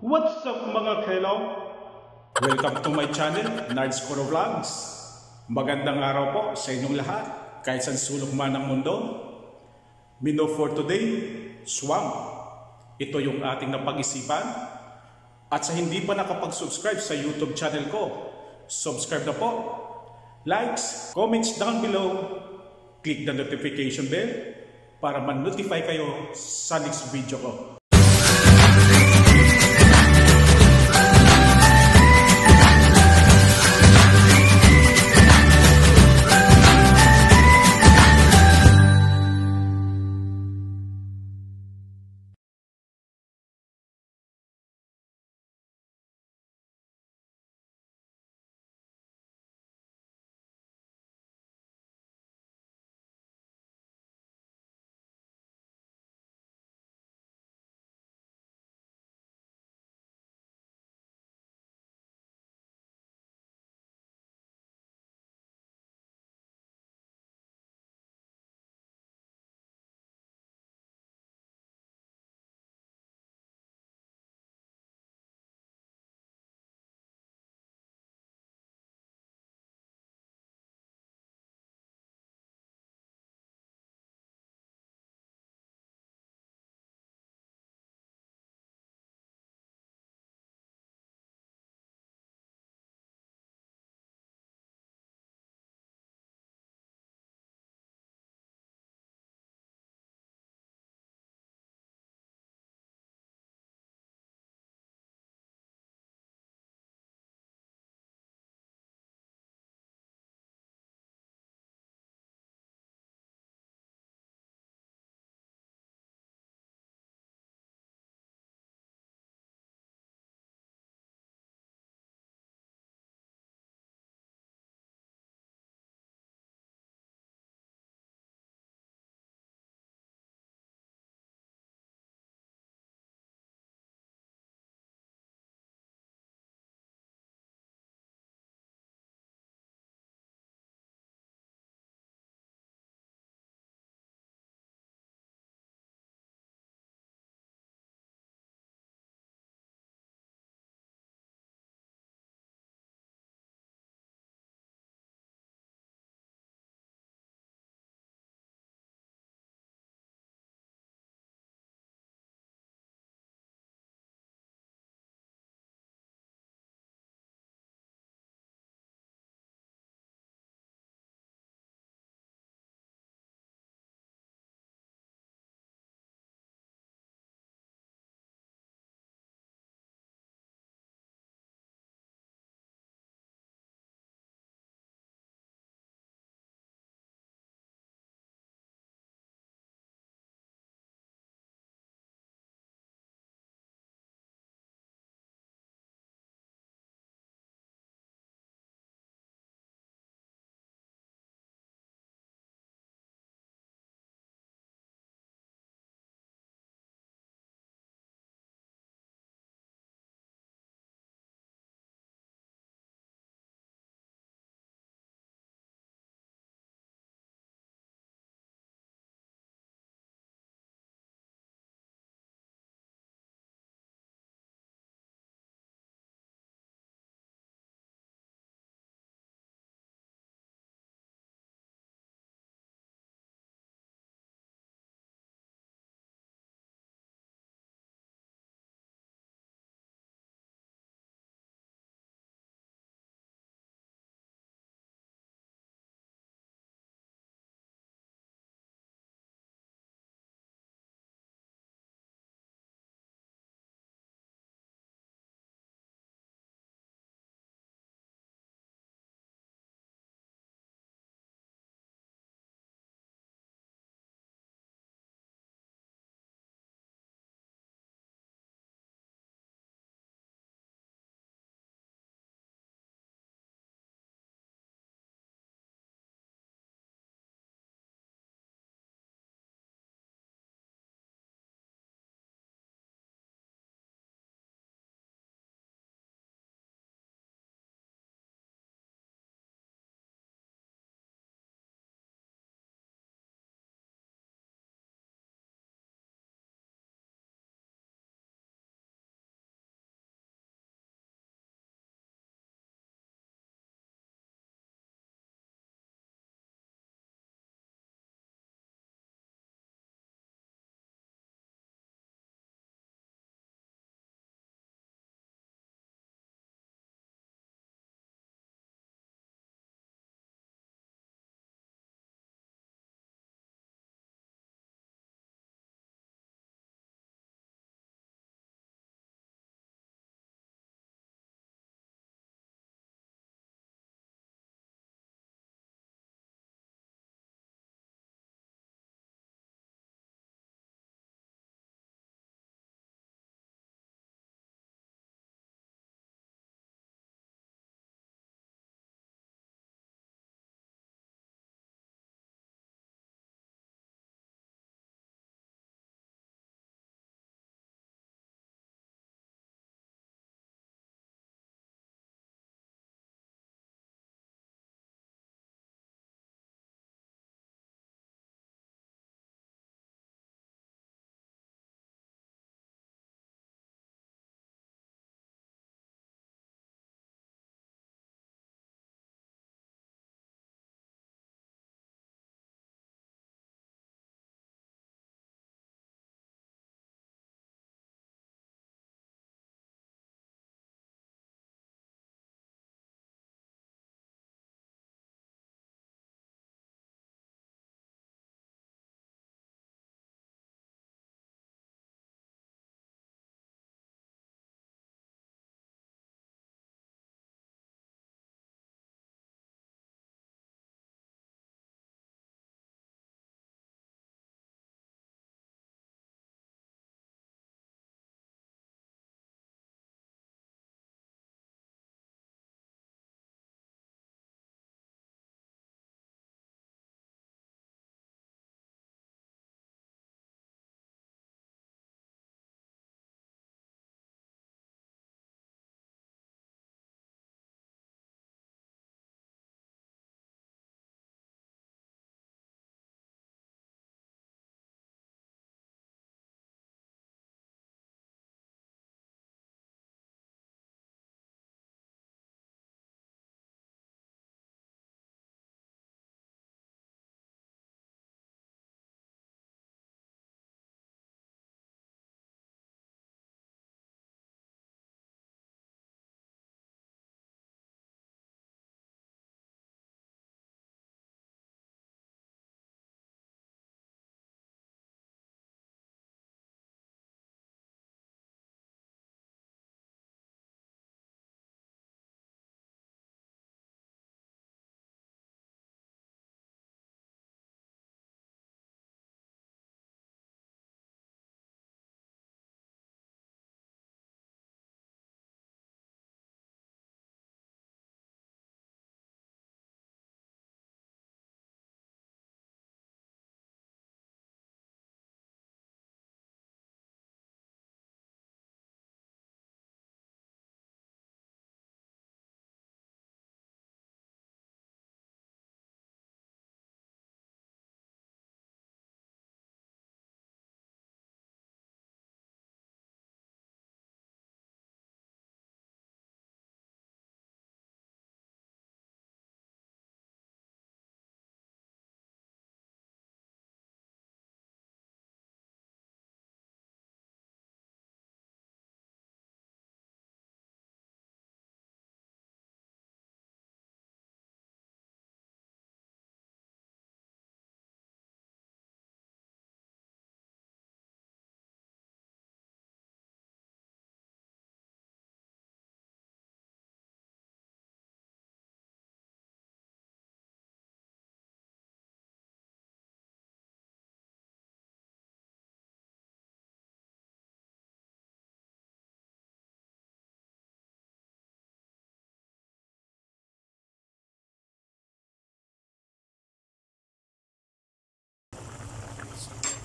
What's up mga kailaw? Welcome to my channel, Nards Coro Vlogs. Magandang araw po sa inyong lahat, kahit saan sulok man ng mundo. Mino for today, Swamp. Ito yung ating napag-isipan. At sa hindi pa nakapag-subscribe sa YouTube channel ko, subscribe na po. Likes, comments down below. Click the notification bell para man-notify kayo sa next video ko.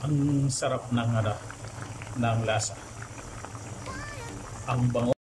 Ang sarap ng ano, ng lasa. Ang bango.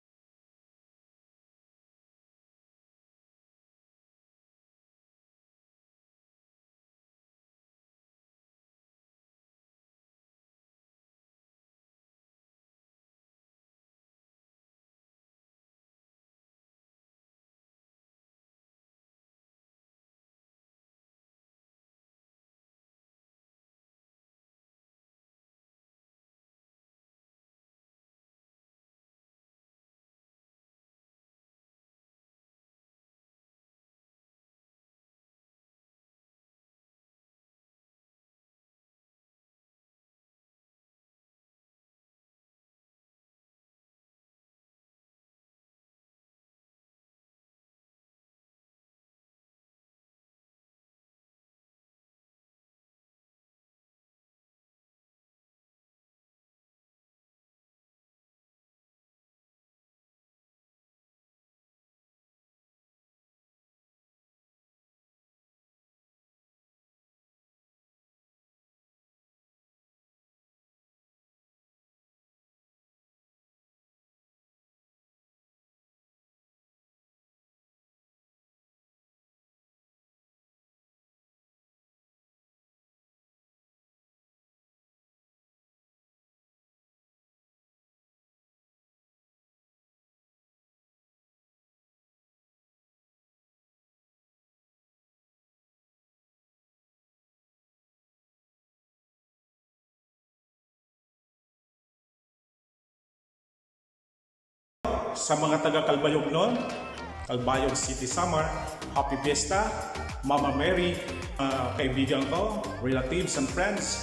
Sa mga taga Kalbayog noon, Kalbayog City Summer, Happy Fiesta, Mama Mary, uh, kaibigan ko, relatives and friends,